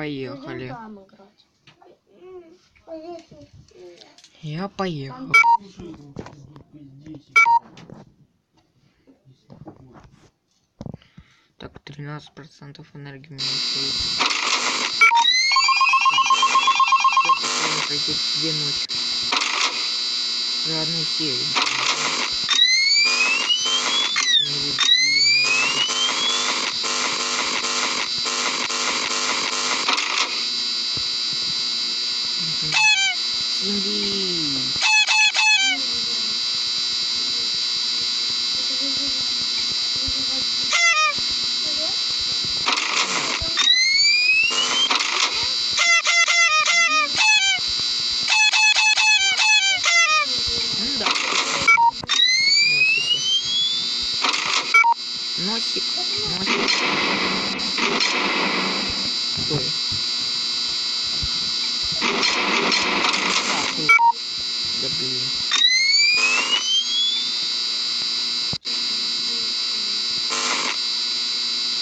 поехали. Я поехал. Так, 13% энергии меня остается. Пройти две ночи. За одну серию. in the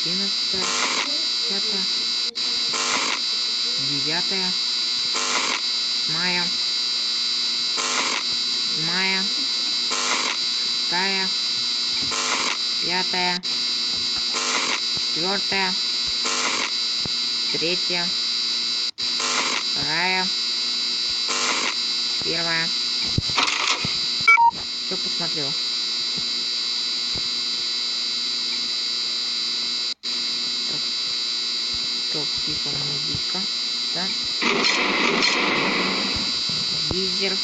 Одиннадцатое. Десятое. Девятое. Мая. Седьмая. Шестая. Пятая. Четвертая. Третья. Вторая. Первая. Все посмотрел. Так. Стоп, тихо, музыка. Да. Визер.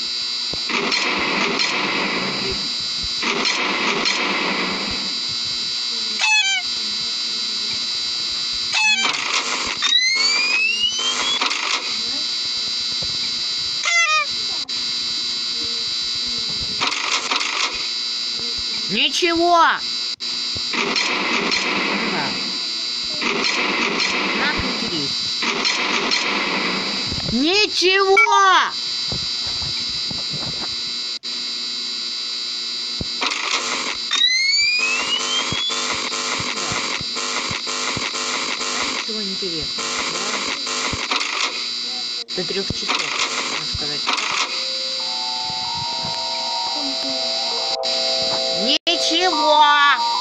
Ничего! Терись. Ничего! Ничего До трех часов, можно сказать. Ничего!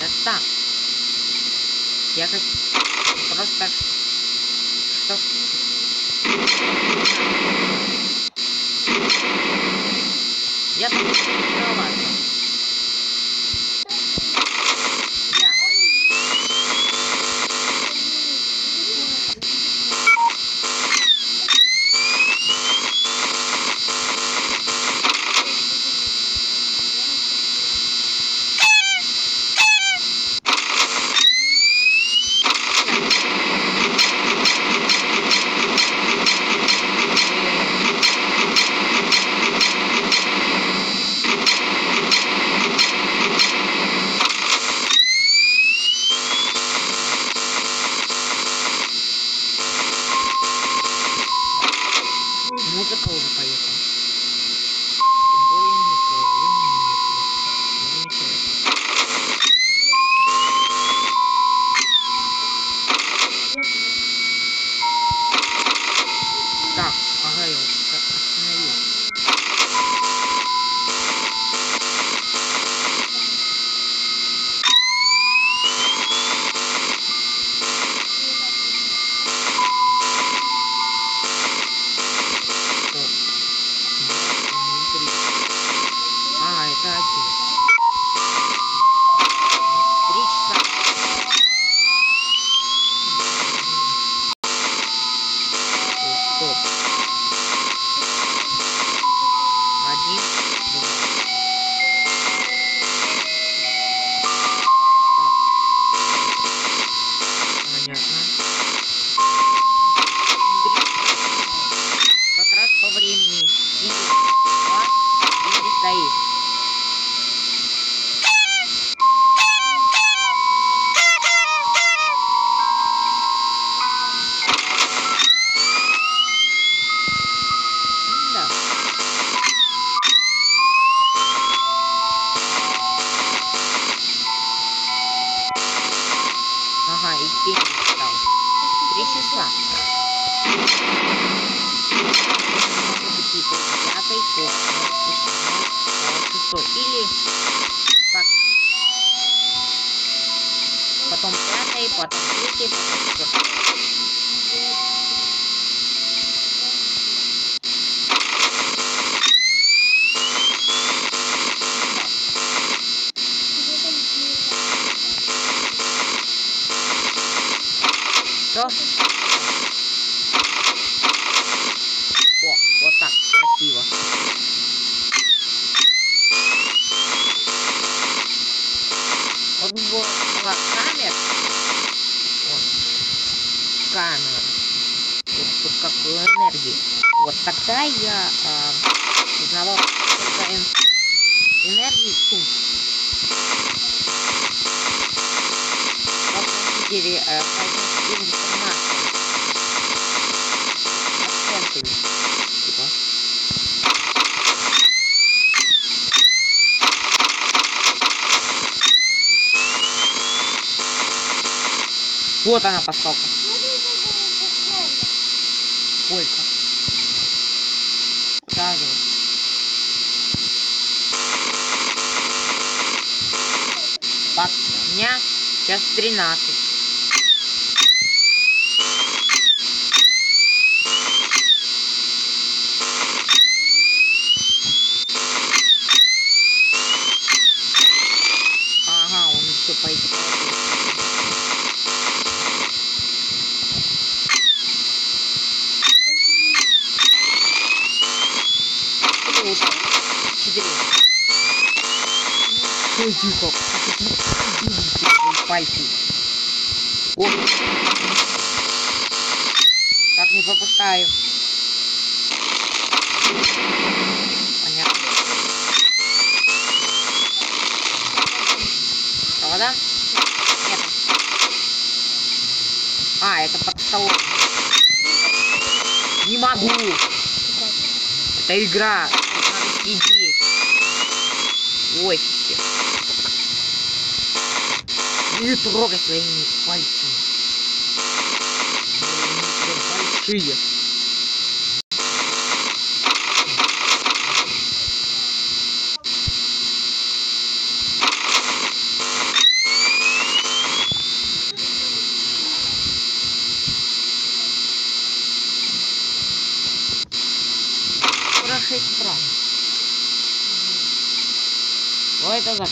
Да там. Я как... Просто... Что... Я там тренироваться. Pot potong petai, potong sedikit, potong sedikit. Nah. Gracias. Вот тогда я а, узнавал сколько эн- энергии тут. Как вы видели, э, информацию. Вот она поставка. Сейчас 13. Ага, он еще пойдет. Круто. Четыре. Ой, тихо. Пальцы. О. Так, не пропускаю. Понятно. Провода? Нет. А, это под столом. Не могу. Это игра. Надо сидеть. В. Не трогай своими пальцами. Большие. Скоро шесть прав. Что это за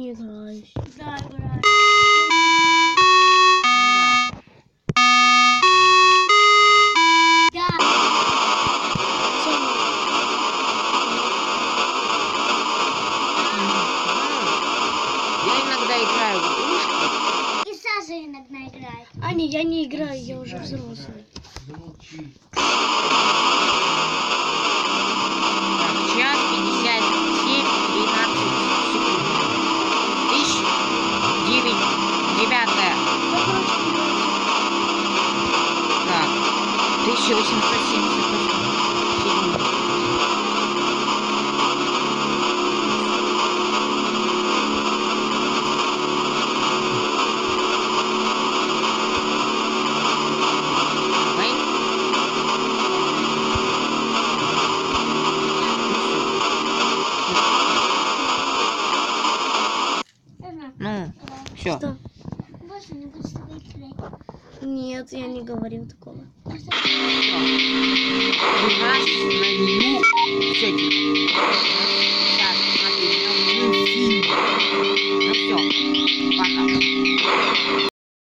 Не играюсь. Да, играю. Да. Да. Я иногда играю в игрушки. И Саша иногда играет. Не, я не играю, я уже взрослый. Так, час 57, 13 девятое. Так, 1878 седьмой. Давай. Ага. Ну, все. Что? что-нибудь с тобой играть? Нет, я не говорил такого. Раз, на нее, все.